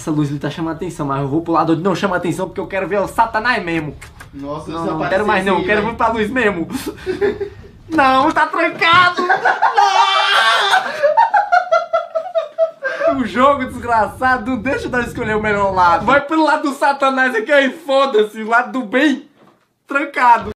Essa luz ali tá chamando atenção, mas eu vou pro lado onde não chama atenção porque eu quero ver o satanás mesmo. Nossa, Não, não, quero mais não, quero ir pra luz mesmo. Não, tá trancado! O jogo desgraçado, não deixa nós escolher o melhor lado. Vai pelo lado do satanás aqui aí, foda-se, lado do bem, trancado.